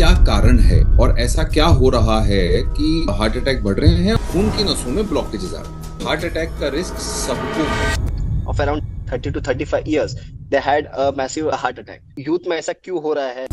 क्या कारण है और ऐसा क्या हो रहा है कि हार्ट अटैक बढ़ रहे हैं? खून की नसों में ब्लॉकेजेस आ रहे हैं। हार्ट अटैक का रिस्क सबको of around around 30 to 35 years they had a massive heart attack youth में ऐसा क्यों हो रहा है?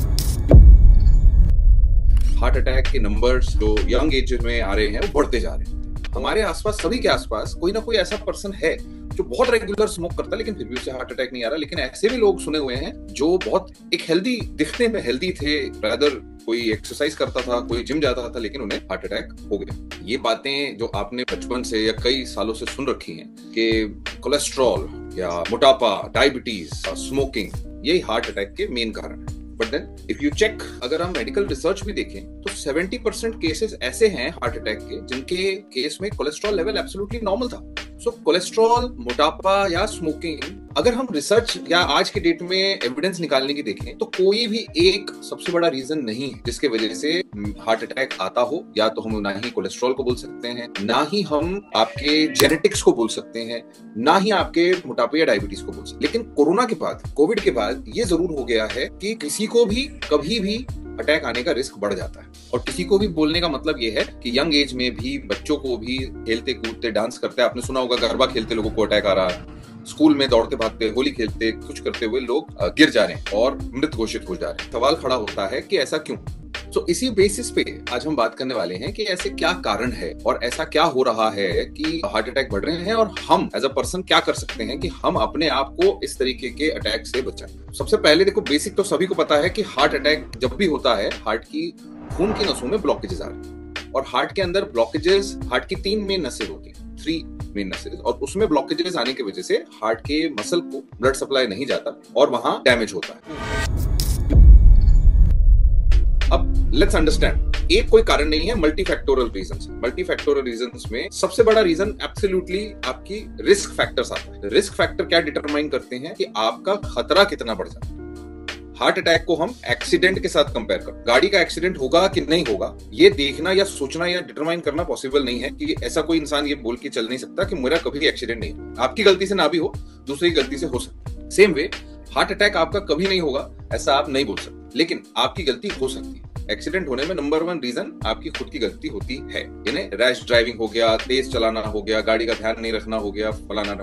हार्ट अटैक के नंबर्स जो यंग एज में आ रहे हैं वो बढ़ते जा रहे हैं। हमारे आसपास, सभी के आसपास कोई ना कोई ऐसा पर्सन है जो बहुत रेगुलर स्मोक करता है, लेकिन फिर भी उसे हार्ट अटैक नहीं आ रहा। लेकिन ऐसे भी लोग सुने हुए हैं जो बहुत एक हेल्दी दिखने में हेल्दी थे। रादर कोई एक्सरसाइज करता था, कोई जिम जाता था, लेकिन उन्हें हार्ट अटैक हो गया। ये बातें जो आपने बचपन से या कई सालों से सुन रखी हैं कि कोलेस्ट्रॉल या मोटापा डायबिटीज़ स्मोकिंग यही हार्ट अटैक के मेन कारण है। But then if you check अगर हम मेडिकल रिसर्च भी देखें तो 70 परसेंट केसेस ऐसे हैं हार्ट अटैक के, जिनके केस में कोलेस्ट्रॉल लेवल एब्सोल्युटली नॉर्मल था। सो कोलेस्ट्रॉल मोटापा या स्मोकिंग अगर हम रिसर्च या आज के डेट में एविडेंस निकालने की देखें तो कोई भी एक सबसे बड़ा रीजन नहीं है जिसके वजह से हार्ट अटैक आता हो, या तो हम ना ही कोलेस्ट्रॉल को बोल सकते हैं, ना ही हम आपके जेनेटिक्स को बोल सकते हैं, ना ही आपके मोटापे या डायबिटीज़ को बोल सकते हैं। लेकिन कोरोना के बाद कोविड के बाद ये ज़रूर हो गया है कि किसी को भी कभी भी अटैक आने का रिस्क बढ़ जाता है। और किसी को भी बोलने का मतलब यह है कि यंग एज में भी बच्चों को भी खेलते कूदते डांस करते, आपने सुना होगा गरबा खेलते लोगों को अटैक आ रहा है। स्कूल में दौड़ते भागते, होली खेलते, कुछ करते हुए लोग गिर जा रहे हैं और मृत घोषित हो जा रहे हैं। सवाल खड़ा होता है कि ऐसा क्यों? तो इसी बेसिस पे आज हम बात करने वाले हैं कि ऐसे क्या कारण है और ऐसा क्या हो रहा है कि हार्ट अटैक बढ़ रहे हैं और हम एज अ पर्सन क्या कर सकते हैं कि हम अपने आप को इस तरीके के अटैक से बचाएँ। सबसे पहले देखो बेसिक तो सभी को पता है कि हार्ट अटैक जब भी होता है हार्ट की खून की नसों में ब्लॉकेजेस आ रहे हैं। और हार्ट के अंदर ब्लॉकेजेस हार्ट की तीन मेन नसें होती हैं। थ्री मेन नसेज और उसमें ब्लॉकेजेस आने की वजह से हार्ट के मसल को ब्लड सप्लाई नहीं जाता और वहाँ डैमेज होता है। अब लेट्स अंडरस्टैंड एक कोई कारण नहीं है multi multifactorial reason multi multifactorial reason में सबसे बड़ा रीजन एब्सोल्युटली आपकी रिस्क फैक्टर्स आता है। रिस्क फैक्टर क्या डिटरमाइन करते हैं कि आपका खतरा कितना बढ़ जाता है। हार्ट अटैक को हम एक्सीडेंट के साथ कंपेयर कर। गाड़ी का एक्सीडेंट होगा कि नहीं होगा, ये देखना या सोचना या डिटरमाइन करना पॉसिबल नहीं है कि ऐसा कोई इंसान ये बोल के चल नहीं सकता कि मेरा कभी एक्सीडेंट नहीं आपकी गलती से ना भी हो, दूसरी गलती से हो सकता सेम वे हार्ट अटैक आपका कभी नहीं होगा, ऐसा आप नहीं बोल सकते। लेकिन आपकी गलती हो सकती है। एक्सीडेंट होने में नंबर वन रीजन आपकी खुद की गलती होती है। यानी रैश ड्राइविंग हो गया, तेज चलाना हो गया, गाड़ी का ध्यान नहीं रखना हो गया, फलाना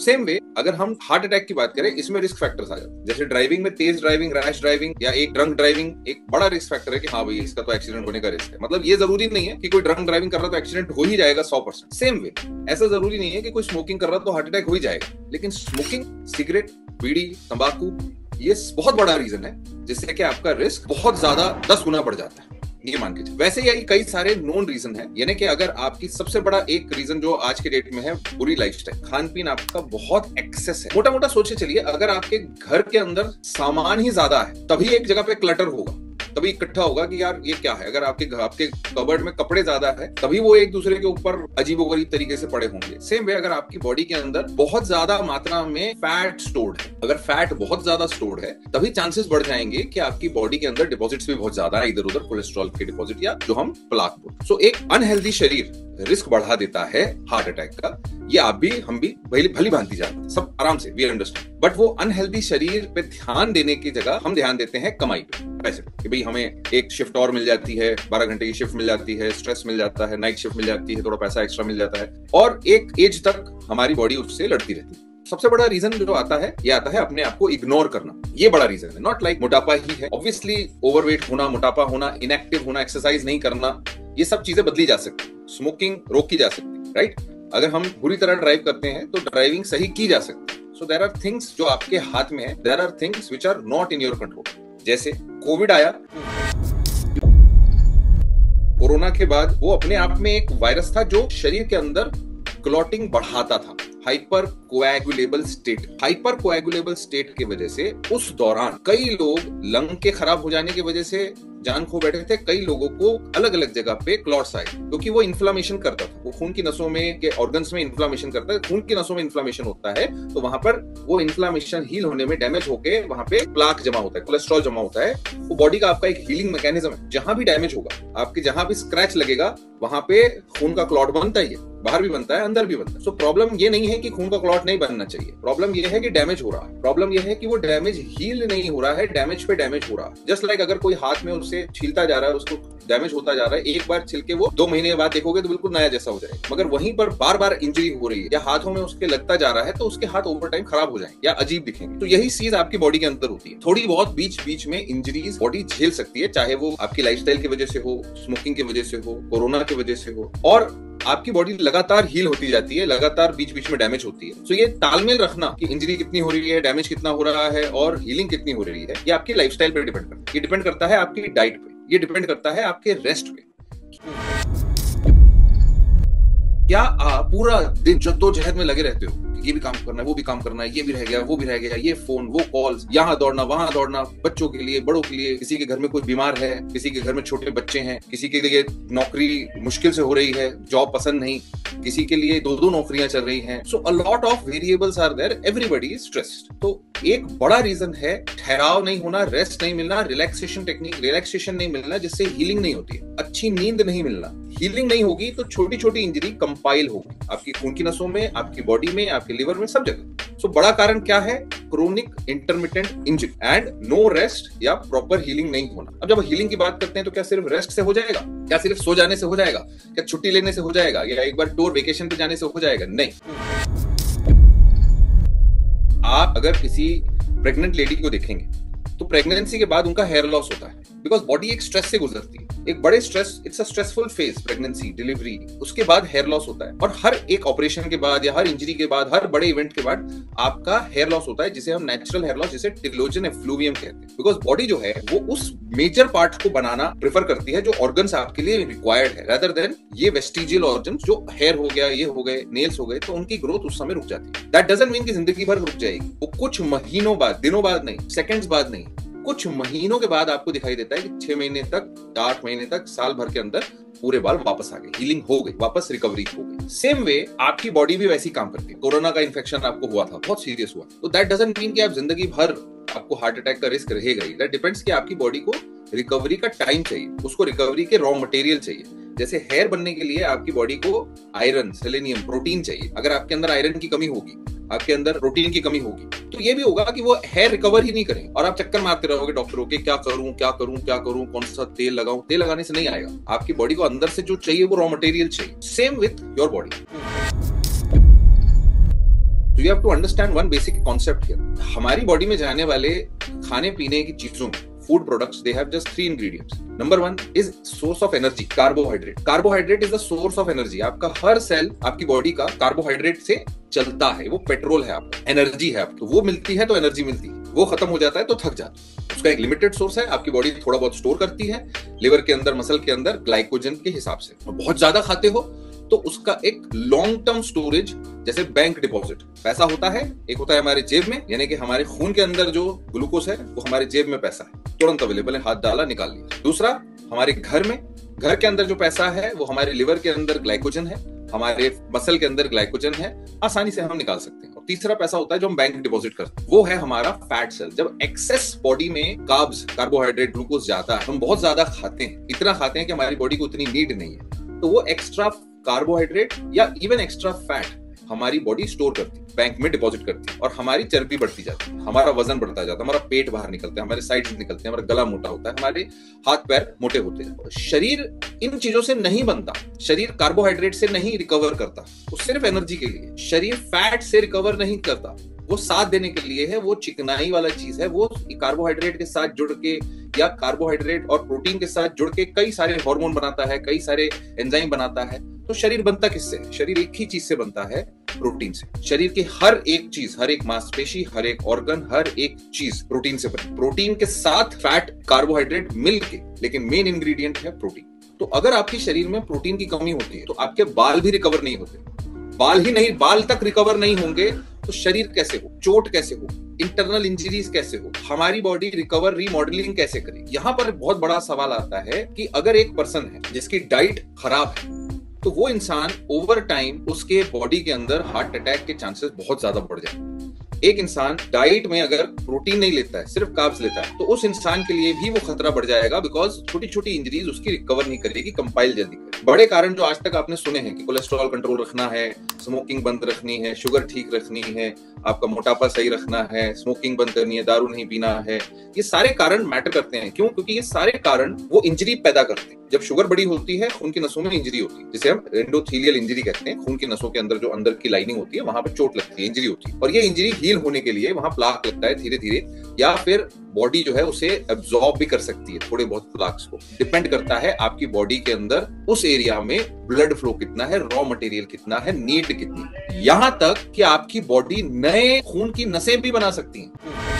सेम वे अगर हम हार्ट अटैक की बात करें, इसमें रिस्क फैक्टर्स आ जाते जैसे ड्राइविंग में तेज ड्राइविंग रैश ड्राइविंग या एक ड्रंक ड्राइविंग एक बड़ा रिस्क फैक्टर है कि हाँ भाई, इसका तो एक्सीडेंट होने का रिस्क है। मतलब ये ज़रूरी नहीं है कि कोई ड्रंक ड्राइविंग कर रहा तो एक्सीडेंट हो ही जाएगा सौ परसेंट। सेम वे ऐसा ज़रूरी नहीं है कि कोई स्मोकिंग कर रहा तो हार्ट अटैक हो ही जाएगा। लेकिन स्मोकिंग सिगरेट बीड़ी, तंबाकू, ये बहुत बड़ा रीजन है, जिससे कि आपका रिस्क बहुत ज़्यादा दस गुना बढ़ जाता है। ये मान के वैसे यही कई सारे नोन रीजन है। यानी कि अगर आपकी सबसे बड़ा एक रीजन जो आज के डेट में है, बुरी लाइफस्टाइल खान पीन आपका बहुत एक्सेस है। मोटा मोटा सोचे चलिए, अगर आपके घर के अंदर सामान ही ज़्यादा है, तभी एक जगह पे क्लटर होगा। तभी इकट्ठा होगा कि यार ये क्या है? अगर आपके आपके कबर्ड में कपड़े ज़्यादा है, तभी वो एक दूसरे के ऊपर अजीब गरीब तरीके से पड़े होंगे। सेम वे अगर आपकी बॉडी के अंदर बहुत ज़्यादा मात्रा में फैट स्टोर्ड है अगर फैट बहुत ज़्यादा स्टोर्ड है, तभी चांसेस बढ़ जाएँगे कि आपकी बॉडी के अंदर डिपॉजिट्स भी बहुत ज़्यादा है इधर उधर कोलेस्ट्रॉल के डिपॉजिट या जो हम प्लाक सो एक अनहेल्दी शरीर रिस्क बढ़ा देता है हार्ट अटैक का। ये आप भी, हम भी भली भली भांति जानते हैं। सब आराम से वी अंडरस्टैंड बट वो अनहेल्दी शरीर पे ध्यान देने की जगह हम ध्यान देते हैं कमाई पे। पैसे कि भाई हमें एक शिफ्ट और मिल जाती है, बारह घंटे की शिफ्ट मिल जाती है स्ट्रेस मिल जाता है नाइट शिफ्ट मिल जाती है, थोड़ा पैसा एक्स्ट्रा मिल जाता है। और एक एज तक हमारी बॉडी उससे लड़ती रहती है। सबसे बड़ा रीजन जो आता है, ये आता है अपने आप को इग्नोर करना। ये बड़ा रीजन है। नॉट लाइक मोटापा ही है। ऑब्वियसली ओवरवेट होना, मोटापा होना इनएक्टिव होना एक्सरसाइज नहीं करना, ये सब चीज़ें बदली जा सकती स्मोकिंग रोकी जा सकती राइट अगर हम बुरी तरह ड्राइव करते हैं तो ड्राइविंग सही की जा सकती सो देर आर थिंग्स जो आपके हाथ में है। There are things which are not in your control जैसे कोविड आया। कोरोना के बाद वो अपने आप में एक वायरस था जो शरीर के अंदर क्लॉटिंग बढ़ाता था। Hyper coagulable state hyper coagulable state की वजह से उस दौरान कई लोग लंग के खराब हो जाने की वजह से जान खो बैठे थे। कई लोगों को अलग अलग जगह पे क्लॉट्स आए क्योंकि वो इन्फ्लामेशन करता था। वो खून की नसों में के ऑर्गन्स में इन्फ्लामेशन करता है। खून की नसों में इन्फ्लामेशन होता है तो वहाँ पर वो इन्फ्लामेशन हील होने में डैमेज होके वहाँ पे प्लाक जमा होता है कोलेस्ट्रॉल जमा होता है। वो बॉडी का आपका एक हीलिंग मैकेनिज्म है। जहाँ भी डैमेज होगा, आपके जहाँ भी स्क्रैच लगेगा, वहाँ पे खून का क्लॉट बनता ही है। बाहर भी बनता है अंदर भी बनता है। सो so, प्रॉब्लम ये नहीं है कि खून का क्लॉट नहीं बनना चाहिए। प्रॉब्लम ये है कि डैमेज हो रहा है। प्रॉब्लम ये है कि वो डैमेज हील नहीं हो रहा है डैमेज पे डैमेज हो रहा है। जस्ट लाइक अगर कोई हाथ में उससे छीलता जा रहा है उसको डैमेज होता जा रहा है। एक बार छिलके वो दो महीने बाद देखोगे तो बिल्कुल नया जैसा हो जाएगा। मगर वहीं पर बार बार इंजरी हो रही है या हाथों में उसके लगता जा रहा है तो उसके हाथ ओवर टाइम खराब हो जाएँगे या अजीब दिखेंगे। तो यही चीज़ आपकी बॉडी के अंदर होती है। थोड़ी बहुत बीच बीच में इंजरीज बॉडी झेल सकती है, चाहे वो आपकी लाइफस्टाइल की वजह से हो स्मोकिंग की वजह से हो कोरोना की वजह से हो। और आपकी बॉडी लगातार हील होती जाती है, लगातार बीच बीच में डैमेज होती है। तो ये तालमेल रखना कि इंजरी कितनी हो रही है डैमेज कितना हो रहा है और हीलिंग कितनी हो रही है, ये आपकी लाइफस्टाइल पे डिपेंड करता है। ये डिपेंड करता है आपकी डाइट पे ये डिपेंड करता है आपके रेस्ट पे। क्या आप पूरा दिन जद्दोजहद में लगे रहते हो? ये भी काम करना है, वो भी काम करना है, ये भी रह गया, वो भी रह गया, ये फ़ोन वो कॉल्स यहाँ दौड़ना, वहाँ दौड़ना, बच्चों के लिए, बड़ों के लिए, किसी के घर में कोई बीमार है, किसी के घर में छोटे बच्चे हैं, किसी के लिए नौकरी मुश्किल से हो रही है जॉब पसंद नहीं, किसी के लिए दो दो नौकरियाँ चल रही हैं। So a lot of variables are there everybody is stressed तो एक बड़ा रीजन है, ठहराव नहीं होना रेस्ट नहीं मिलना रिलैक्सेशन टेक्निक रिलैक्सेशन नहीं मिलना, जिससे हीलिंग नहीं होती। अच्छी नींद नहीं मिलना। हीलिंग नहीं होगी तो छोटी छोटी इंजरी कंपाइल होगी। आपकी खून की नसों में, आपकी बॉडी में, आपके लिवर में सब जगह सो बड़ा कारण क्या है? Chronic intermittent injury and no rest या प्रॉपर हीलिंग नहीं होना। अब जब हीलिंग की बात करते हैं तो क्या सिर्फ़ रेस्ट से हो जाएगा? क्या सिर्फ़ सो जाने से हो जाएगा? क्या छुट्टी लेने से हो जाएगा? या एक बार टूर वेकेशन पे जाने से हो जाएगा? नहीं। आप अगर किसी प्रेग्नेंट लेडी को देखेंगे तो प्रेगनेंसी के बाद उनका हेयर लॉस होता है। बिकॉज़ बॉडी एक स्ट्रेस से गुजरती है। एक बड़े stress it's a stressful phase pregnancy delivery उसके बाद हेयर लॉस होता है। और हर एक ऑपरेशन के बाद या हर इंजरी के बाद, हर बड़े इवेंट के बाद आपका हेयर लॉस होता है, जिसे हम नेचुरल हेयर लॉस जिसे टिलोजन एफ्लूवियम कहते हैं। बिकॉज़ बॉडी जो है, वो उस मेजर पार्ट को बनाना प्रेफर करती है, जो ऑर्गन आपके लिए रिक्वायर्ड है। रेदर देन ये वेस्टिजियल ऑर्गन जो हेयर हो गया, ये हो गए नेल्स हो गए तो उनकी ग्रोथ उस समय रुक जाती है। दैट डजेंट मीन की ज़िंदगी भर रुक जाएगी। वो कुछ महीनों बाद, दिनों बाद नहीं सेकंड्स बाद नहीं। कुछ महीनों के बाद आपको दिखाई देता है कि छह महीने तक, आठ महीने तक, साल भर के अंदर पूरे बाल वापस आ गए हीलिंग हो गई वापस रिकवरी हो गई सेम वे आपकी बॉडी भी वैसी काम करती है। कोरोना का इन्फेक्शन आपको हुआ था, बहुत सीरियस हुआ। तो दैट डजेंट मीन कि आप ज़िंदगी भर आपको हार्ट अटैक का रिस्क रहेगा ही। दैट डिपेंड्स कि आपकी बॉडी को रिकवरी का टाइम चाहिए। उसको रिकवरी के रॉ मटेरियल चाहिए। जैसे हेयर बनने के लिए आपकी बॉडी को आयरन सेलेनियम प्रोटीन चाहिए। अगर आपके अंदर आयरन की कमी होगी आपके अंदर प्रोटीन की कमी होगी। तो ये भी होगा कि वो हेयर रिकवर ही नहीं करें। और आप चक्कर मारते रहोगे डॉक्टरों के क्या करूँ क्या करूँ क्या करूँ, कौन सा तेल लगाऊँ? तेल लगाने से नहीं आएगा। आपकी बॉडी को अंदर से जो चाहिए, वो रॉ मटेरियल चाहिए। Same with your body you have to understand one basic concept हमारी बॉडी में जाने वाले खाने पीने की चीज़ों में food products, they have just three ingredients. Number one is source of energy, carbohydrate. Carbohydrate is the source of energy. आपका हर सेल आपकी बॉडी का कार्बोहाइड्रेट से चलता है। वो पेट्रोल है आपका एनर्जी है आपको। वो मिलती है तो एनर्जी मिलती है। वो खत्म हो जाता है तो थक जाता है। उसका एक लिमिटेड सोर्स है, आपकी बॉडी थोड़ा बहुत स्टोर करती है लिवर के अंदर मसल के अंदर ग्लाइकोजन के हिसाब से। बहुत ज़्यादा खाते हो तो उसका एक लॉन्ग टर्म स्टोरेज जैसे बैंक डिपॉजिट पैसा होता है, एक होता है हमारे जेब में, यानी कि हमारे खून के अंदर जो ग्लूकोज है, वो हमारे जेब में पैसा है। तुरंत अवेलेबल है, हाथ डाला, निकाल लिया। दूसरा, हमारे घर में, घर के अंदर जो पैसा है, वो हमारे लिवर के अंदर ग्लाइकोजन है, हमारे मसल के अंदर ग्लाइकोजन है, आसानी से हम निकाल सकते हैं। और तीसरा पैसा होता है जो हम बैंक डिपॉजिट करते हैं, वो है हमारा फैट सेल जब एक्सेस बॉडी में कार्ब्स कार्बोहाइड्रेट ग्लूकोज जाता है, हम बहुत ज़्यादा खाते हैं, इतना खाते हैं कि हमारी बॉडी को उतनी नीड नहीं है तो वो एक्स्ट्रा कार्बोहाइड्रेट या इवन एक्स्ट्रा फैट हमारी बॉडी स्टोर करती है बैंक में डिपॉजिट करती है और हमारी चर्बी बढ़ती जाती है हमारा वज़न बढ़ता जाता है हमारा पेट बाहर निकलता है, हमारे साइड निकलते हैं, हमारा गला मोटा होता है, हमारे हाथ पैर मोटे होते हैं। शरीर इन चीज़ों से नहीं बनता, शरीर कार्बोहाइड्रेट से नहीं रिकवर करता, वो सिर्फ़ एनर्जी के लिए, शरीर फैट से रिकवर नहीं करता। वो साथ देने के लिए है, वो चिकनाई वाला चीज़ है, वो कार्बोहाइड्रेट के साथ जुड़ के या कार्बोहाइड्रेट और प्रोटीन के साथ जुड़ के कई सारे हार्मोन बनाता है, कई सारे एंजाइम बनाता है तो शरीर बनता किससे? शरीर एक ही चीज़ से बनता है प्रोटीन से। शरीर की हर एक चीज़, हर एक मांसपेशी, हर एक ऑर्गन हर एक चीज़ प्रोटीन से बनी। प्रोटीन के साथ फैट कार्बोहाइड्रेट मिल के, लेकिन मेन इंग्रेडिएंट है प्रोटीन तो अगर आपके शरीर में प्रोटीन की कमी होती है तो आपके बाल भी रिकवर नहीं होते। बाल ही नहीं, बाल तक रिकवर नहीं होंगे तो शरीर कैसे हो? चोट कैसे हो? इंटरनल इंजरीज कैसे हो? हमारी बॉडी रिकवर रीमॉडलिंग कैसे करे? यहाँ पर बहुत बड़ा सवाल आता है कि अगर एक पर्सन है, जिसकी डाइट खराब है तो वो इंसान ओवर टाइम उसके बॉडी के अंदर हार्ट अटैक के चांसेस बहुत ज़्यादा बढ़ जाए एक इंसान डाइट में अगर प्रोटीन नहीं लेता है, सिर्फ़ कार्ब्स लेता है तो उस इंसान के लिए भी वो खतरा बढ़ जाएगा बिकॉज़ छोटी छोटी इंजरीज उसकी रिकवर नहीं करेगी कंपाइल जल्दी बड़े कारण जो आज तक आपने सुने हैं कि कोलेस्ट्रॉल कंट्रोल रखना है स्मोकिंग बंद रखनी है शुगर ठीक रखनी है, आपका मोटापा सही रखना है स्मोकिंग बंद करनी है, दारू नहीं पीना है, ये सारे कारण मैटर करते हैं। क्यों? क्योंकि ये सारे कारण वो इंजरी पैदा करते हैं। जब शुगर बड़ी होती है, खून की नसों में इंजरी होती है। जिसे हम एंडोथीलियल इंजरी कहते हैं, खून की नसों के अंदर जो अंदर की लाइनिंग होती है, वहाँ पर चोट लगती है इंजरी होती है। और ये इंजरी हील होने के लिए वहाँ प्लाक लगता है धीरे धीरे या फिर बॉडी जो है उसे एब्जॉर्ब भी कर सकती है थोड़े बहुत प्लाक्स को। डिपेंड करता है आपकी बॉडी के अंदर उस एरिया में ब्लड फ्लो कितना है रॉ मटेरियल कितना है नीट कितनी। यहाँ तक कि आपकी बॉडी नए खून की नसें भी बना सकती है।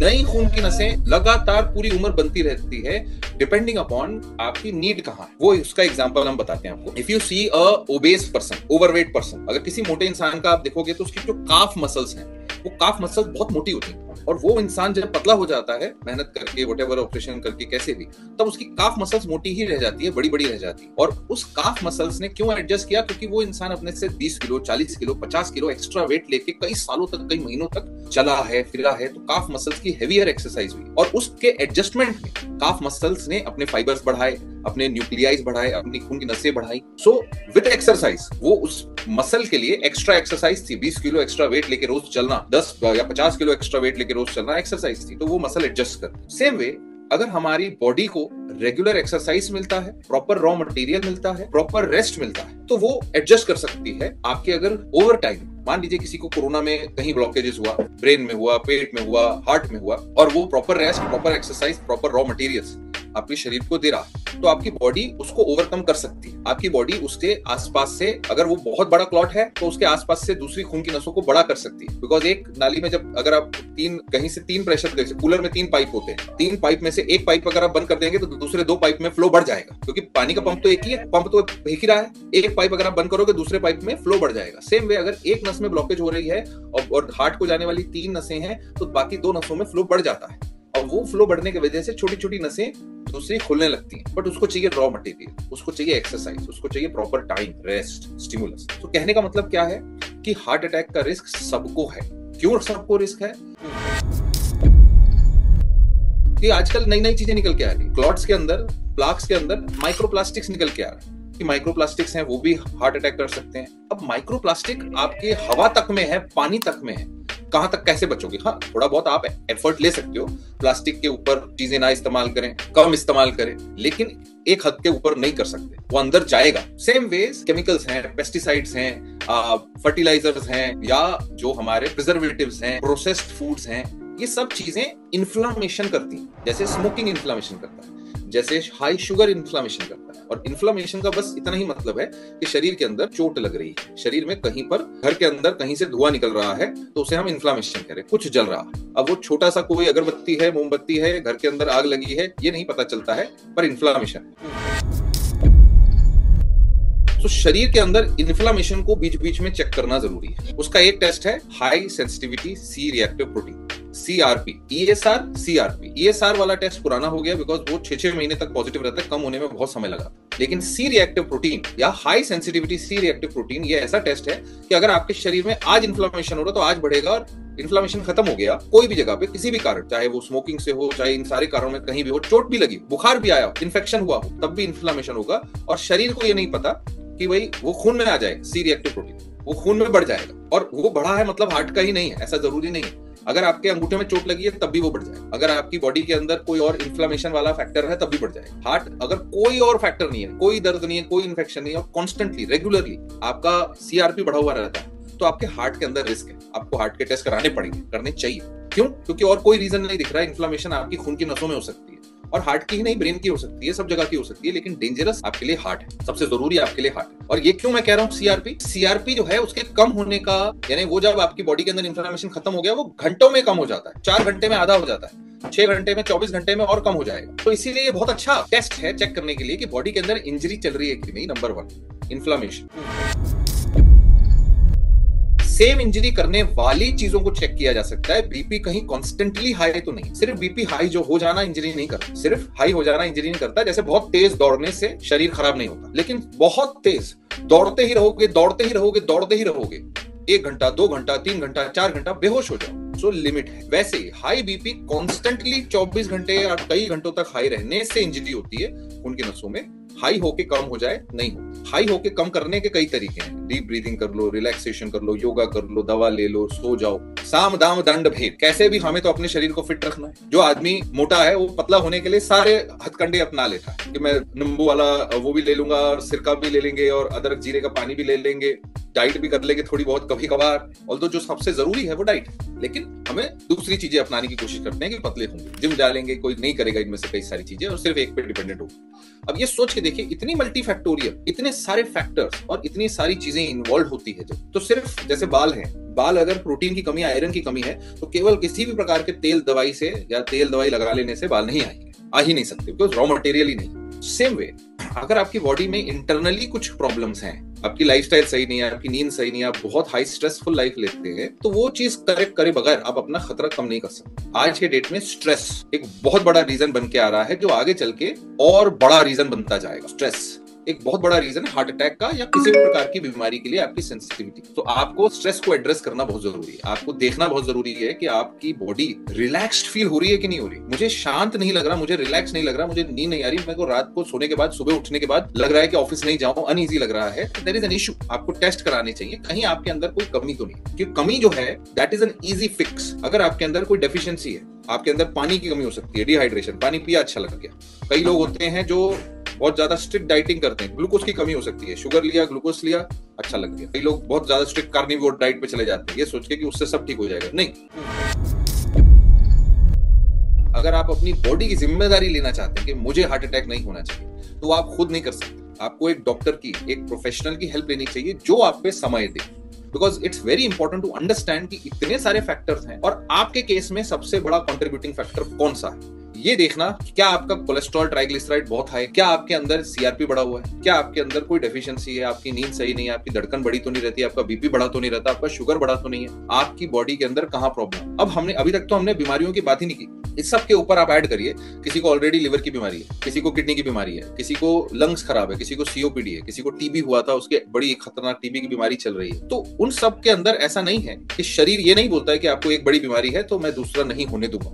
नई खून की नसें लगातार पूरी उम्र बनती रहती है डिपेंडिंग अपॉन आपकी नीड कहाँ है। वो उसका एग्जांपल हम बताते हैं आपको। If you see a obese person overweight person अगर किसी मोटे इंसान का आप देखोगे तो उसकी जो काफ मसल्स हैं, वो काफ मसल्स बहुत मोटी होती है। और वो इंसान जब पतला हो जाता है, मेहनत करके वट ऑपरेशन करके, कैसे भी, तब उसकी काफ मसल्स मोटी ही रह जाती है बड़ी बड़ी रह जाती है। और उस काफ मसल्स ने क्यों एडजस्ट किया? क्योंकि वो इंसान अपने से 20 kilo 40 kilo 50 kilo extra weight लेके कई सालों तक, कई महीनों तक चला है, फिरा है तो काफ मसल्स की हेवियर एक्सरसाइज हुई। और उसके एडजस्टमेंट में काफ मसल्स ने अपने फाइबर्स बढ़ाए, अपने न्यूक्लियाइज बढ़ाए, अपनी खून की नसें बढ़ाई। सो विद एक्सरसाइज वो उस मसल के लिए एक्स्ट्रा एक्सरसाइज थी। 20 किलो एक्स्ट्रा वेट लेके रोज चलना 10 या 50 किलो एक्स्ट्रा वेट लेके रोज चलना एक्सरसाइज थी। तो वो मसल एडजस्ट कर। सेम वे अगर हमारी बॉडी को रेगुलर एक्सरसाइज मिलता है प्रॉपर रॉ मटेरियल मिलता है प्रॉपर रेस्ट मिलता है तो वो एडजस्ट कर सकती है। आपके अगर ओवर टाइम मान लीजिए किसी को कोरोना में कहीं ब्लॉकेजेस हुआ ब्रेन में हुआ, पेट में हुआ हार्ट में हुआ, और वो proper rest proper exercise proper raw materials आपके शरीर को दे रहा तो आपकी बॉडी उसको ओवरकम कर सकती है। आपकी बॉडी उसके आसपास से, अगर वो बहुत बड़ा क्लॉट है तो उसके आसपास से दूसरी खून की नसों को बड़ा कर सकती है। बिकॉज़ एक नाली में जब अगर आप तीन, कहीं से तीन प्रेशर जैसे कूलर में तीन पाइप होते हैं, तीन पाइप में से एक पाइप अगर आप बंद कर देंगे तो दूसरे दो पाइप में फ्लो बढ़ जाएगा। क्योंकि पानी का पंप तो एक ही है पंप तो एक ही रहा है। एक पाइप अगर आप बंद करोगे, दूसरे पाइप में फ्लो बढ़ जाएगा। सेम वे अगर एक नस में ब्लॉकेज हो रही है और हार्ट को जाने वाली तीन नसें हैं तो बाकी दो नसों में फ्लो बढ़ जाता है। और वो फ्लो बढ़ने की वजह से छोटी छोटी नसें दूसरी खुलने लगती हैं। बट उसको चाहिए रॉ मटेरियल उसको चाहिए एक्सरसाइज उसको चाहिए प्रॉपर टाइम रेस्ट स्टिमुलस तो कहने का मतलब क्या है कि हार्ट अटैक का रिस्क सबको है। क्यों सबको रिस्क है? कि आजकल नई नई चीज़ें निकल के आ रही है। क्लॉट्स के अंदर प्लाक्स के अंदर माइक्रोप्लास्टिक्स निकल के आ रहे हैं कि माइक्रोप्लास्टिक्स हैं, वो भी हार्ट अटैक कर सकते हैं। अब माइक्रोप्लास्टिक आपके हवा तक में है, पानी तक में है। कहाँ तक कैसे बचोगे? हाँ थोड़ा बहुत आप एफर्ट ले सकते हो। प्लास्टिक के ऊपर चीज़ें ना इस्तेमाल करें, कम इस्तेमाल करें, लेकिन एक हद के ऊपर नहीं कर सकते। वो अंदर जाएगा। सेम वेज केमिकल्स हैं पेस्टिसाइड्स हैं फर्टिलाइजर्स हैं, या जो हमारे प्रिजर्वेटिव हैं प्रोसेस्ड फूड्स हैं, ये सब चीज़ें इन्फ्लामेशन करती हैं। जैसे स्मोकिंग इन्फ्लामेशन करता है। जैसे हाई शुगर इन्फ्लामेशन करता है। और इन्फ्लामेशन का बस इतना ही मतलब है कि शरीर के अंदर चोट लग रही है। शरीर में कहीं पर, घर के अंदर कहीं से धुआँ निकल रहा है तो उसे हम इन्फ्लामेशन कह रहे हैं कुछ जल रहा है। अब वो छोटा सा कोई अगरबत्ती है, मोमबत्ती है, घर के अंदर आग लगी है, ये नहीं पता चलता है, पर इन्फ्लामेशन तो शरीर के अंदर इन्फ्लामेशन को बीच बीच में चेक करना ज़रूरी है। उसका एक टेस्ट है high sensitivity C reactive protein CRP ESR CRP वाला टेस्ट पुराना हो गया बिकॉज़ वो छह छह महीने तक पॉजिटिव रहता है, कम होने में बहुत समय लगा। लेकिन सी रिएक्टिव प्रोटीन या high sensitivity C reactive protein ये ऐसा टेस्ट है कि अगर आपके शरीर में आज इन्फ्लामेशन हो रहा तो आज बढ़ेगा और इन्फ्लामेशन खत्म हो गया, कोई भी जगह पे, किसी भी कारण, चाहे वो स्मोकिंग से हो, चाहे इन सारे कारणों में कहीं भी हो, चोट भी लगी, बुखार भी आया इन्फेक्शन हुआ हो, तब भी इन्फ्लामेशन होगा और शरीर को ये नहीं पता कि भाई वो खून में आ जाएगा सी रिएक्टिव प्रोटीन वो खून में बढ़ जाएगा और वो बढ़ा है मतलब हार्ट का ही नहीं है, ऐसा ज़रूरी नहीं है। अगर आपके अंगूठे में चोट लगी है, तब भी वो बढ़ जाए। अगर आपकी बॉडी के अंदर कोई और इन्फ्लामेशन वाला फैक्टर है, तब भी बढ़ जाए। हार्ट अगर कोई और फैक्टर नहीं है, कोई दर्द नहीं है, कोई इन्फेक्शन नहीं है, और कॉन्स्टेंटली रेगुलरली आपका सीआरपी बढ़ा हुआ रहता है तो आपके हार्ट के अंदर रिस्क है। आपको हार्ट के टेस्ट कराने पड़ेंगे, करने चाहिए। क्यों? क्योंकि और कोई रीजन नहीं दिख रहा है इन्फ्लामेशन आपकी खून की नसों में हो सकती है। और हार्ट की ही नहीं ब्रेन की हो सकती है, सब जगह की हो सकती है, लेकिन डेंजरस आपके लिए हार्ट है, सबसे ज़रूरी आपके लिए हार्ट है। और ये क्यों मैं कह रहा हूँ सीआरपी सीआरपी जो है, उसके कम होने का, यानी वो जब आपकी बॉडी के अंदर इन्फ्लामेशन खत्म हो गया, वो घंटों में कम हो जाता है, चार घंटे में आधा हो जाता है, छह घंटे में, चौबीस घंटे में और कम हो जाएगा। तो इसीलिए ये बहुत अच्छा टेस्ट है चेक करने के लिए कि बॉडी के अंदर इंजरी चल रही है कि नहीं number one inflammation same injury करने वाली चीज़ों को चेक किया जा सकता है। बीपी कहीं कॉन्स्टेंटली हाई तो नहीं। सिर्फ़ बीपी हाई जो हो जाना इंजरी नहीं करता। सिर्फ़ हाई हो जाना इंजरी नहीं करता। जैसे बहुत तेज दौड़ने से शरीर खराब नहीं होता। लेकिन बहुत तेज दौड़ते ही रहोगे, दौड़ते ही रहोगे, दौड़ते ही रहोगे। एक घंटा, दो घंटा, तीन घंटा, चार घंटा बेहोश हो जाओ। सो लिमिट है। वैसे हाई बीपी कॉन्स्टेंटली 24 घंटे या कई घंटों तक हाई रहने से इंजरी होती है। उनके नसों में हाई होके कम हो जाए, नहीं। हो हाई होके कम करने के कई तरीके हैं। डीप ब्रीदिंग कर लो, रिलैक्सेशन कर लो, योगा कर लो, दवा ले लो, सो जाओ। साम दाम दंड भेद। कैसे भी हमें तो अपने शरीर को फिट रखना है। जो आदमी मोटा है, वो पतला होने के लिए सारे हथकंडे अपना लेता है। कि मैं नींबू वाला, वो भी ले लूँगा और सिरका भी ले लेंगे और अदरक, जीरे का पानी भी ले लेंगे। डाइट भी कर लेंगे थोड़ी बहुत कभी कभार और तो जो सबसे ज़रूरी है, वो डाइट लेकिन हमें दूसरी चीज़ें अपनाने की कोशिश करते हैं कि पतले होंगे। जिम डालेंगे कोई नहीं करेगा इनमें से कई सारी चीज़ें और सिर्फ़ एक पे डिपेंडेंट होगा। अब ये सोच के देखिए, इतनी मल्टी फैक्टोरियल इतने सारे फैक्टर्स और इतनी सारी चीज़ें इन्वॉल्व होती है जब। तो सिर्फ़ जैसे बाल हैं, बाल अगर प्रोटीन की कमी आयरन की कमी है तो केवल किसी भी प्रकार के तेल दवाई से या तेल दवाई लगा लेने से बाल नहीं आएँगे, आ ही नहीं सकते बिकॉज़ रॉ मटेरियल ही नहीं। सेम वे अगर आपकी बॉडी में इंटरनली कुछ प्रॉब्लम्स हैं, आपकी लाइफस्टाइल सही नहीं है, आपकी नींद सही नहीं है, आप बहुत हाई स्ट्रेसफुल लाइफ लेते हैं तो वो चीज़ करेक्ट करे बगैर आप अपना खतरा कम नहीं कर सकते। आज के डेट में स्ट्रेस एक बहुत बड़ा रीजन बन के आ रहा है, जो आगे चल के और बड़ा रीजन बनता जाएगा स्ट्रेस एक बहुत बड़ा रीजन है हार्ट अटैक का या किसी भी प्रकार की बीमारी के लिए आपकी सेंसिटिविटी तो आपको स्ट्रेस को एड्रेस करना बहुत ज़रूरी है। आपको देखना बहुत ज़रूरी है कि आपकी बॉडी रिलैक्स्ड फील हो रही है कि नहीं हो रही। मुझे शांत नहीं लग रहा, मुझे रिलैक्स नहीं लग रहा, मुझे नींद नहीं आ रही, मेरे को रात को सोने के बाद, सुबह उठने के बाद लग रहा है कि ऑफ़िस नहीं जाऊँ अनईजी लग रहा है देर इज़ एन इशू आपको टेस्ट कराने चाहिए। कहीं आपके अंदर कोई कमी तो नहीं। क्योंकि कमी जो है that is an easy fix अगर आपके अंदर कोई डेफिशिएंसी है, आपके अंदर पानी की कमी हो सकती है डिहाइड्रेशन पानी पिया अच्छा लग गया कई लोग होते हैं जो बहुत ज़्यादा स्ट्रिक्ट डाइटिंग करते हैं। ग्लूकोज की कमी हो सकती है। शुगर लिया ग्लूकोज लिया अच्छा लग गया। कई लोग बहुत ज़्यादा स्ट्रिक्ट कार्निवोर डाइट पे चले जाते हैं। ये सोच के कि उससे सब ठीक हो जाएगा। नहीं। अगर आप अपनी बॉडी की ज़िम्मेदारी लेना चाहते हैं कि मुझे हार्ट अटैक नहीं होना चाहिए तो आप खुद नहीं कर सकते। आपको एक डॉक्टर की, एक प्रोफेशनल की हेल्प लेनी चाहिए, जो आप पे समय दे। Because it's very important to understand कि इतने सारे फैक्टर्स हैं और आपके केस में सबसे बड़ा कॉन्ट्रीब्यूटिंग फैक्टर कौन सा? है ये देखना क्या आपका कोलेस्ट्रॉल ट्राइग्लिसराइड बहुत हाई क्या आपके अंदर सीआरपी बढ़ा हुआ है? क्या आपके अंदर कोई डेफिशिएंसी है? आपकी नींद सही नहीं है, आपकी धड़कन बड़ी तो नहीं रहती, आपका बीपी बढ़ा तो नहीं रहता, आपका शुगर बढ़ा तो नहीं है। आपकी बॉडी के अंदर कहाँ प्रॉब्लम अब हमने, अभी तक तो हमने बीमारियों की बात ही नहीं की। इस सब के ऊपर आप ऐड करिए, किसी को ऑलरेडी लिवर की बीमारी है, किसी को किडनी की बीमारी है, किसी को लंग्स खराब है, किसी को सीओपीडी है, किसी को टीबी हुआ था, उसके बड़ी खतरनाक टीबी की बीमारी चल रही है। तो उन सब के अंदर ऐसा नहीं है कि शरीर ये नहीं बोलता है कि आपको एक बड़ी बीमारी है तो मैं दूसरा नहीं होने दूँगा।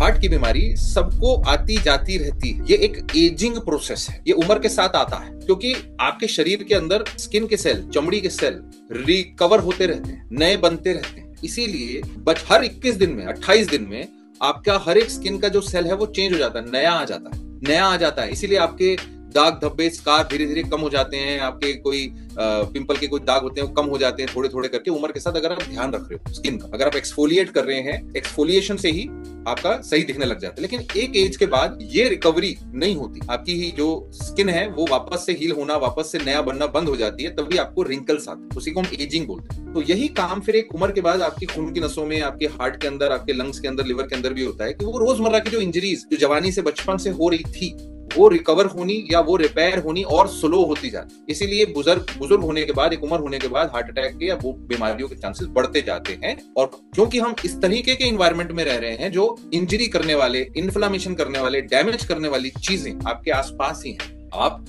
हार्ट की बीमारी सबको आती जाती रहती है। ये एक एजिंग प्रोसेस है। ये उम्र के साथ आता है। क्योंकि आपके शरीर के अंदर स्किन के सेल चमड़ी के सेल रिकवर होते रहते हैं, नए बनते रहते हैं। इसीलिए बच, हर 21 दिन में 28 दिन में आपका हर एक स्किन का जो सेल है वो चेंज हो जाता है, नया आ जाता है, नया आ जाता है। इसीलिए आपके दाग धब्बे स्कार धीरे धीरे कम हो जाते हैं, आपके कोई पिंपल के कोई दाग होते हैं वो कम हो जाते हैं थोड़े थोड़े करके। उम्र के साथ अगर आप ध्यान रख रहे हो स्किन का, अगर आप एक्सफोलिएट कर रहे हैं एक्सफोलिएशन से ही आपका सही दिखने लग जाता है। लेकिन एक एज के बाद ये रिकवरी नहीं होती। आपकी ही जो स्किन है, वो वापस से हील होना, वापस से नया बनना बंद हो जाती है, तभी आपको रिंकल्स आते हैं। उसी को हम एजिंग बोलते हैं। तो यही काम फिर एक उम्र के बाद आपकी खून की नसों में, आपके हार्ट के अंदर, आपके लंग्स के अंदर लिवर के अंदर भी होता है कि वो रोज़मर्रा की जो इंजरीज जो जवानी से बचपन से हो रही थी वो रिकवर होनी या वो रिपेयर होनी और स्लो होती जाती। इसीलिए बुज़ुर्ग बुज़ुर्ग होने के बाद, एक उम्र होने के बाद हार्ट अटैक के या वो बीमारियों के चांसेस बढ़ते जाते हैं और क्योंकि हम इस तरीके के इन्वायरमेंट में रह रहे हैं जो इंजरी करने वाले इन्फ्लामेशन करने वाले डैमेज करने वाली चीज़ें आपके आसपास ही हैं। आप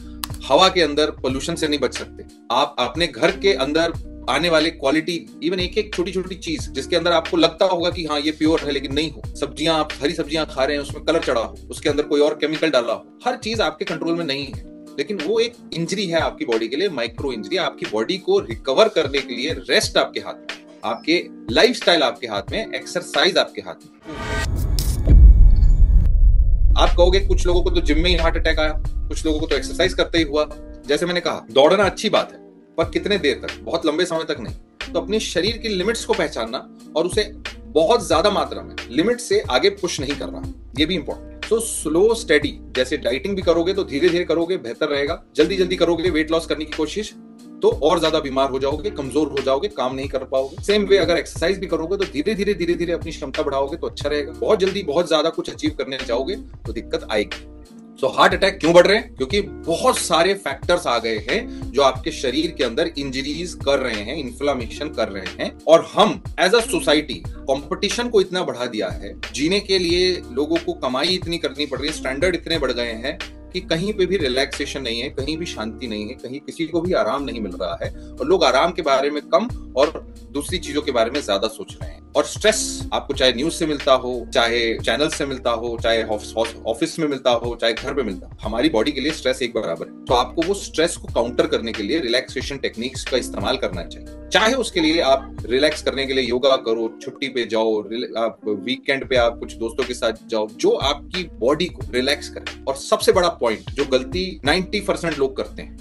हवा के अंदर पोल्यूशन से नहीं बच सकते। आप अपने घर के अंदर आने वाले क्वालिटी इवन एक एक छोटी छोटी चीज़ जिसके अंदर आपको लगता होगा कि हाँ ये प्योर है, लेकिन नहीं हो। सब्ज़ियाँ आप, हरी सब्ज़ियाँ खा रहे हैं, उसमें कलर चढ़ा हो, उसके अंदर कोई और केमिकल डाला हो, हर चीज़ आपके कंट्रोल में नहीं है। लेकिन वो एक इंजरी है आपकी बॉडी के लिए माइक्रो इंजरी आपकी बॉडी को रिकवर करने के लिए रेस्ट आपके हाथ में, आपके लाइफ आपके हाथ में एक्सरसाइज आपके हाथ में। आप कहोगे, कुछ लोगों को तो जिम में ही हार्ट अटैक आया, कुछ लोगों को तो एक्सरसाइज करते ही हुआ। जैसे मैंने कहा, दौड़ना अच्छी बात है। पर कितने देर तक? बहुत लंबे समय तक नहीं। तो अपने शरीर की लिमिट्स को पहचानना और उसे बहुत ज़्यादा मात्रा में, लिमिट से आगे पुश नहीं करना, ये भी इंपॉर्टेंट तो स्लो स्टडी जैसे डाइटिंग भी करोगे तो धीरे धीरे करोगे, बेहतर रहेगा। जल्दी जल्दी करोगे वेट लॉस करने की कोशिश तो और ज़्यादा बीमार हो जाओगे, कमज़ोर हो जाओगे, काम नहीं कर पाओगे। सेम वे अगर एक्सरसाइज भी करोगे तो धीरे धीरे धीरे धीरे अपनी क्षमता बढ़ाओगे तो अच्छा रहेगा। बहुत जल्दी, बहुत ज़्यादा कुछ अचीव करने जाओगे तो दिक्कत आएगी। सो हार्ट अटैक क्यों बढ़ रहे हैं? क्योंकि बहुत सारे फैक्टर्स आ गए हैं जो आपके शरीर के अंदर इंजरीज कर रहे हैं इन्फ्लामेशन कर रहे हैं। और हम एज अ सोसाइटी कंपटीशन को इतना बढ़ा दिया है, जीने के लिए लोगों को कमाई इतनी करनी पड़ रही है स्टैंडर्ड इतने बढ़ गए हैं कि कहीं पे भी रिलैक्सेशन नहीं है, कहीं भी शांति नहीं है, कहीं किसी को भी आराम नहीं मिल रहा है। और लोग आराम के बारे में कम और दूसरी चीज़ों के बारे में ज़्यादा सोच रहे हैं। और स्ट्रेस आपको चाहे न्यूज़ से मिलता हो, चाहे चैनल से मिलता हो, चाहे ऑफ़िस में मिलता हो, चाहे घर पे मिलता हो, हमारी बॉडी के लिए स्ट्रेस एक बराबर है। तो आपको वो स्ट्रेस को काउंटर करने के लिए रिलैक्सेशन टेक्निक्स का इस्तेमाल करना चाहिए। चाहे उसके लिए आप रिलैक्स करने के लिए योगा करो, छुट्टी पे जाओ आप वीकेंड पे आप कुछ दोस्तों के साथ जाओ, जो आपकी बॉडी को रिलैक्स करे। और सबसे बड़ा पॉइंट जो गलती 90 परसेंट लोग करते हैं,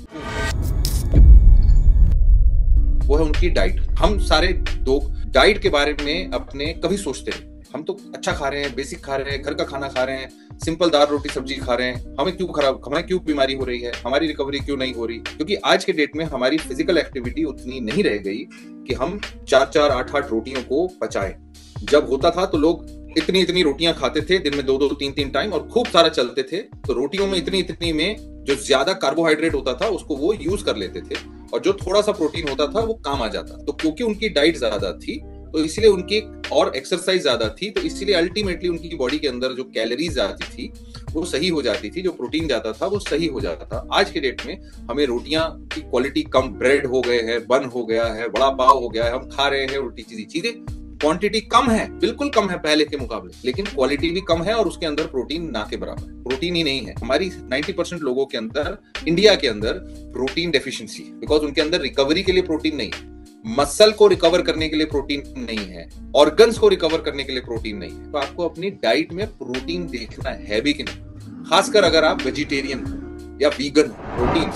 वो है उनकी डाइट हम सारे लोग डाइट के बारे में अपने कभी सोचते नहीं। हम तो अच्छा खा रहे हैं बेसिक खा रहे हैं, घर का खाना खा रहे हैं सिंपल दाल रोटी सब्ज़ी खा रहे हैं। हमें क्यों खराब, हमें क्यों बीमारी हो रही है? हमारी रिकवरी क्यों नहीं हो रही? क्योंकि आज के डेट में हमारी फ़िज़िकल एक्टिविटी उतनी नहीं रह गई कि हम चार चार आठ आठ रोटियों को पचाएँ। जब होता था तो लोग इतनी इतनी रोटियाँ खाते थे, दिन में दो दो तीन तीन टाइम और खूब सारा चलते थे। तो रोटियों में इतनी इतनी में जो ज़्यादा कार्बोहाइड्रेट होता था, उसको वो यूज़ कर लेते थे। और जो थोड़ा सा प्रोटीन होता था वो काम आ जाता। तो क्योंकि उनकी डाइट ज़्यादा थी तो इसलिए उनकी और एक्सरसाइज ज़्यादा थी तो इसलिए अल्टीमेटली उनकी बॉडी के अंदर जो कैलोरीज जाती थी, वो सही हो जाती थी, जो प्रोटीन जाता था वो सही हो जाता था। आज के डेट में हमें रोटियाँ की क्वालिटी कम, ब्रेड हो गए हैं, बन हो गया है बड़ा पाव हो गया है, हम खा रहे हैं, उल्टी चीज़ें चीज़ें क्वांटिटी कम है, बिल्कुल कम है पहले के मुकाबले, लेकिन क्वालिटी भी कम है और उसके अंदर प्रोटीन ना के बराबर प्रोटीन ही नहीं है। हमारी 90 परसेंट लोगों के अंदर इंडिया के अंदर प्रोटीन डेफिशिएंसी बिकॉज़ उनके अंदर रिकवरी के लिए प्रोटीन नहीं है। मसल को रिकवर करने के लिए प्रोटीन नहीं है ऑर्गन्स को रिकवर करने के लिए प्रोटीन नहीं है। तो आपको अपनी डाइट में प्रोटीन देखना है भी कि नहीं? खासकर अगर आप वेजिटेरियन या वीगन प्रोटीन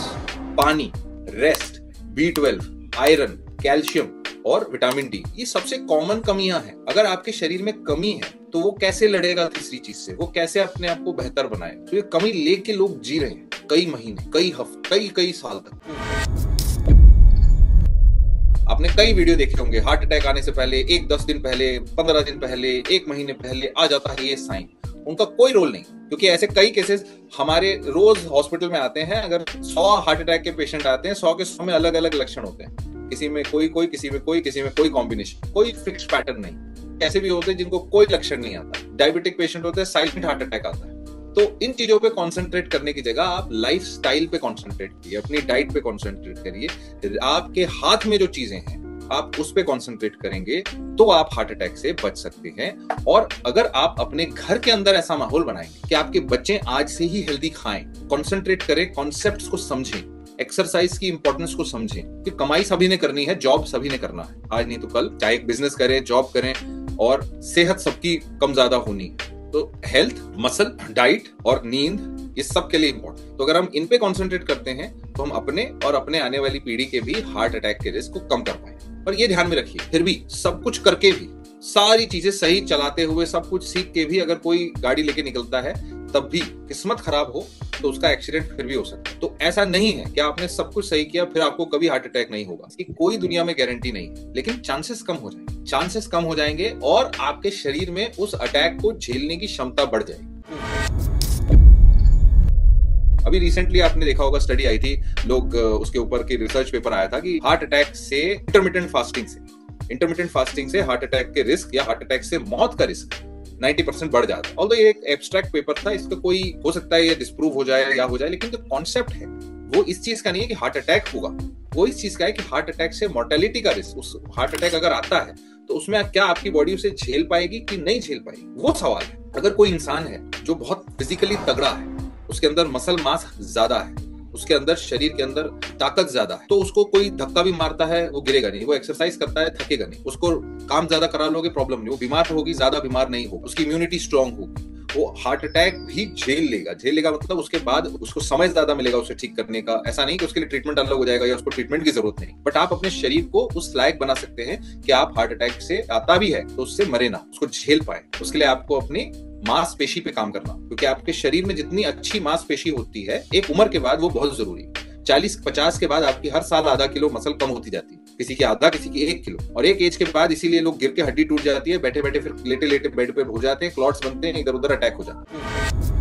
पानी rest B twelve iron calcium और विटामिन डी, ये सबसे कॉमन कमियाँ हैं। अगर आपके शरीर में कमी है तो वो कैसे लड़ेगा तीसरी चीज़ से? वो कैसे अपने आप को बेहतर बनाए? तो ये कमी लेके लोग जी रहे हैं, कई महीने, कई हफ़्ते, कई कई साल तक। आपने कई वीडियो देखे होंगे, हार्ट अटैक आने से पहले, एक दस दिन पहले, पंद्रह दिन पहले, एक महीने पहले आ जाता है ये साइन उनका कोई रोल नहीं, क्योंकि ऐसे कई केसेस हमारे रोज हॉस्पिटल में आते हैं, अगर सौ हार्ट अटैक के पेशेंट आते हैं, सौ के सौ में अलग अलग लक्षण होते हैं। किसी में कोई कोई, किसी में कोई, किसी में कोई कॉम्बिनेशन कोई फिक्स पैटर्न नहीं। ऐसे भी होते हैं जिनको कोई लक्षण नहीं आता। डायबिटिक पेशेंट होते हैं साइलेंट हार्ट अटैक आता है। तो इन चीज़ों पे कंसंट्रेट करने की जगह आप लाइफ स्टाइल पे कंसंट्रेट करिए, अपनी डाइट पे कंसंट्रेट करिए। आपके हाथ में जो चीज़ें हैं, आप उस पर कॉन्सेंट्रेट करेंगे तो आप हार्ट अटैक से बच सकते हैं। और अगर आप अपने घर के अंदर ऐसा माहौल बनाएँगे कि आपके बच्चे आज से ही हेल्दी खाएँ कॉन्सेंट्रेट करें कॉन्सेप्ट को समझें एक्सरसाइज की इंपॉर्टेंस को समझें कि कमाई सभी ने करनी है जॉब सभी ने करना है। आज नहीं तो कल। चाहे एक बिज़नेस करें जॉब करें और सेहत सबकी कम ज़्यादा होनी। है तो हेल्थ मसल डाइट और नींद, ये सब के लिए इंपॉर्टेंट तो अगर हम इन पे कॉन्सेंट्रेट करते हैं तो हम अपने और अपने आने वाली पीढ़ी के भी हार्ट अटैक के रिस्क को कम कर पाए पर ये ध्यान में रखिए, फिर भी सब कुछ करके भी, सारी चीज़ें सही चलाते हुए, सब कुछ सीख के भी अगर कोई गाड़ी लेके निकलता है तब भी किस्मत खराब हो तो उसका एक्सीडेंट फिर भी हो सकता है। तो ऐसा नहीं है कि आपने सब कुछ सही किया, फिर आपको कभी हार्ट अटैक नहीं होगा। इसकी कोई दुनिया में गारंटी नहीं है, लेकिन चांसेस कम हो जाएँगे। चांसेस कम हो जाएँगे और आपके शरीर में उस अटैक को झेलने की क्षमता बढ़ जाएगी। अभी रिसेंटली आपने देखा होगा स्टडी आई थी, लोग उसके ऊपर की रिसर्च पेपर आया था कि हार्ट अटैक से इंटरमीडियंट फास्टिंग से इंटरमीडियंट फास्टिंग से हार्ट अटैक के रिस्क या हार्ट अटैक से मौत का रिस्क 90 परसेंट बढ़ जाता ऑल ये एक एब्स्ट्रैक्ट पेपर था, इसका कोई, हो सकता है ये डिस्प्रूव हो जाए या हो जाए, लेकिन जो तो कॉन्सेप्ट है, वो इस चीज़ का नहीं है कि हार्ट अटैक होगा। वो इस चीज़ का है कि हार्ट अटैक से मोर्टेलिटी का रिस्क उस हार्ट अटैक अगर आता है तो उसमें क्या आपकी बॉडी उसे झेल पाएगी कि नहीं झेल पाएगी? वो सवाल है। अगर कोई इंसान है जो बहुत फिजिकली तगड़ा है, उसके अंदर मसल मास ज़्यादा है उसके अंदर, शरीर के अंदर ताकत ज़्यादा है तो उसको कोई धक्का भी मारता है, वो गिरेगा नहीं, वो एक्सरसाइज करता है, थकेगा नहीं। उसको काम ज़्यादा करा लोगे प्रॉब्लम नहीं, वो बीमार होगी, ज़्यादा बीमार नहीं होगी, उसकी इम्यूनिटी स्ट्रांग होगी। वो हार्ट अटैक भी झेल लेगा झेल लेगा मतलब उसके बाद उसको समय ज़्यादा मिलेगा उसे ठीक करने का। ऐसा नहीं कि उसके लिए ट्रीटमेंट अलग हो जाएगा या उसको ट्रीटमेंट की ज़रूरत नहीं बट आप अपने शरीर को उस लायक बना सकते हैं कि आप हार्ट अटैक से आता भी है तो उससे मरे ना, उसको झेल पाए, उसके लिए आपको अपनी मांसपेशी पे काम करना। क्योंकि आपके शरीर में जितनी अच्छी मांसपेशी होती है, एक उम्र के बाद वो बहुत ज़रूरी है। चालीस, पचास के बाद आपकी हर साल आधा किलो मसल कम होती जाती है। किसी की आधा, किसी की एक किलो। और एक एज के बाद इसीलिए लोग गिर के हड्डी टूट जाती है बैठे बैठे फिर लेटे लेटे बेड पे हो जाते हैं, क्लॉट्स बनते हैं इधर उधर अटैक हो जाते हैं।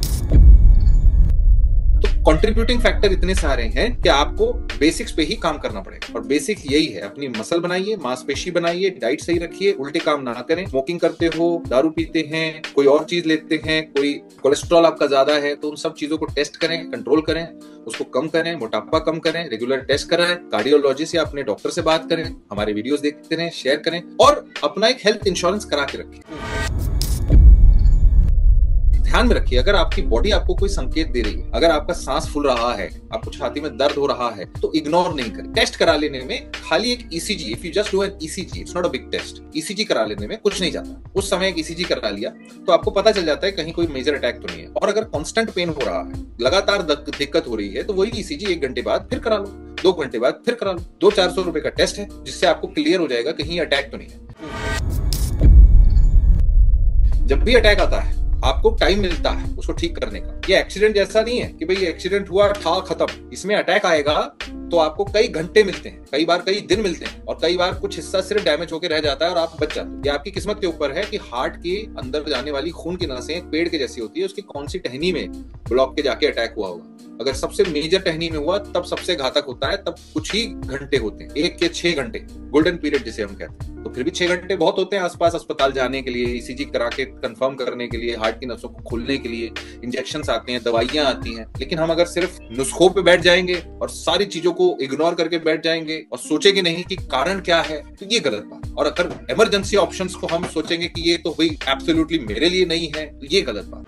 कंट्रीब्यूटिंग फैक्टर इतने सारे हैं कि आपको बेसिक्स पे ही काम करना पड़ेगा। और बेसिक यही है, अपनी मसल बनाइए, मांसपेशी बनाइए डाइट सही रखिए, उल्टे काम ना करें। स्मोकिंग करते हो, दारू पीते हैं, कोई और चीज़ लेते हैं, कोई कोलेस्ट्रॉल आपका ज़्यादा है तो उन सब चीज़ों को टेस्ट करें कंट्रोल करें, उसको कम करें, मोटापा कम करें रेगुलर टेस्ट कराएँ कार्डियोलॉजिस्ट या अपने डॉक्टर से बात करें, हमारे वीडियोस देखते रहें शेयर करें, और अपना एक हेल्थ इंश्योरेंस करा के रखें। ध्यान में रखिए, अगर आपकी बॉडी आपको कोई संकेत दे रही है, अगर आपका सांस फूल रहा है, आपको छाती में दर्द हो रहा है तो इग्नोर नहीं करें। टेस्ट करा लेने में खाली एक ECG if you just do an ECG it's not a big test ECG करा लेने में कुछ नहीं जाता। उस समय एक ईसीजी करा लिया तो आपको पता चल जाता है कहीं कोई मेजर अटैक तो नहीं है। और अगर कॉन्स्टेंट पेन हो रहा है, लगातार दिक्कत हो रही है तो वही ईसीजी एक घंटे बाद फिर करा लो, दो घंटे बाद फिर करा लो। दो चार सौ रुपए का टेस्ट है, जिससे आपको क्लियर हो जाएगा कहीं अटैक तो नहीं है। जब भी अटैक आता है आपको टाइम मिलता है उसको ठीक करने का। ये एक्सीडेंट जैसा नहीं है कि भाई एक्सीडेंट हुआ था खत्म। इसमें अटैक आएगा तो आपको कई घंटे मिलते हैं, कई बार कई दिन मिलते हैं, और कई बार कुछ हिस्सा सिर्फ़ डैमेज होकर रह जाता है और आप बच जाते हैं। ये आपकी किस्मत के ऊपर है कि हार्ट के अंदर जाने वाली खून की नसें पेड़ के जैसी होती है, उसकी कौन सी टहनी में ब्लॉक के जाके अटैक हुआ होगा। अगर सबसे मेजर टहनी में हुआ, तब सबसे घातक होता है, तब कुछ ही घंटे होते हैं, एक के छह घंटे गोल्डन पीरियड जिसे हम कहते हैं। तो फिर भी छह घंटे बहुत होते हैं आसपास अस्पताल जाने के लिए ईसीजी करा के कंफर्म करने के लिए, हार्ट की नसों को खोलने के लिए इंजेक्शन आते हैं, दवाइयाँ आती हैं। लेकिन हम अगर सिर्फ़ नुस्खों पे बैठ जाएँगे और सारी चीज़ों को इग्नोर करके बैठ जाएँगे और सोचेंगे नहीं कि कारण क्या है तो ये गलत बात। और अगर इमरजेंसी ऑप्शन को हम सोचेंगे कि ये तो भाई एब्सोल्युटली मेरे लिए नहीं है तो ये गलत बात।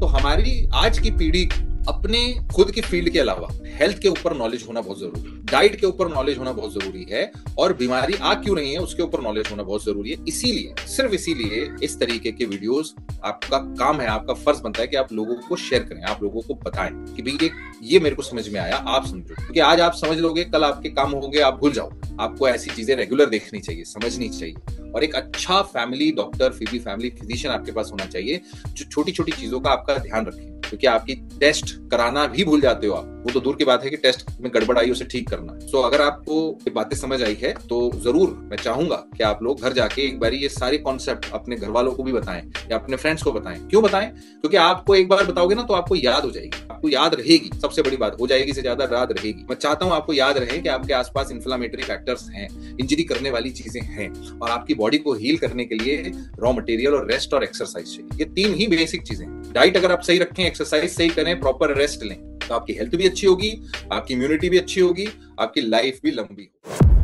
तो हमारी आज की पीढ़ी अपने खुद की फ़ील्ड के अलावा हेल्थ के ऊपर नॉलेज होना बहुत ज़रूरी है। डाइट के ऊपर नॉलेज होना बहुत ज़रूरी है और बीमारी आ क्यों रही है, उसके ऊपर नॉलेज होना बहुत ज़रूरी है। इसीलिए, सिर्फ़ इसीलिए इस तरीके के वीडियोस आपका काम है, आपका फ़र्ज़ बनता है कि आप लोगों को शेयर करें, आप लोगों को बताएँ कि भाई ये मेरे को समझ में आया, आप समझो। क्योंकि आज आप समझ लोगे, कल आपके काम होंगे, आप भूल जाओ। आपको ऐसी चीज़ें रेगुलर देखनी चाहिए, समझनी चाहिए। और एक अच्छा फैमिली डॉक्टर भी फैमिली फिजिशियन आपके पास होना चाहिए, जो छोटी छोटी चीज़ों का आपका ध्यान रखे। क्योंकि आपकी टेस्ट कराना भी भूल जाते हो आप। वो तो दूर की बात है कि टेस्ट में गड़बड़ आई उसे ठीक करना सो so, अगर आपको ये बातें समझ आई है तो ज़रूर मैं चाहूँगा कि आप लोग घर जाके एक बार ये सारे कॉन्सेप्ट अपने घर वालों को भी बताएँ या अपने फ्रेंड्स को बताएँ। क्यों बताएँ? क्योंकि आपको एक बार बताओगे ना तो आपको याद हो जाएगी। आपको याद रहेगी। सबसे बड़ी बात हो जाएगी से ज़्यादा याद रहेगी। मैं चाहता हूँ आपको याद रहे कि आपके आसपास इन्फ्लामेटरी फैक्टर्स हैं इंजरी करने वाली चीज़ें हैं और आपकी बॉडी को हील करने के लिए रॉ मटेरियल और रेस्ट और एक्सरसाइज चाहिए। ये तीन ही बेसिक चीज़ें डाइट अगर आप सही रखें एक्सरसाइज सही करें प्रॉपर रेस्ट लें। तो आपकी हेल्थ भी अच्छी होगी, आपकी इम्यूनिटी भी अच्छी होगी, आपकी लाइफ भी लंबी होगी।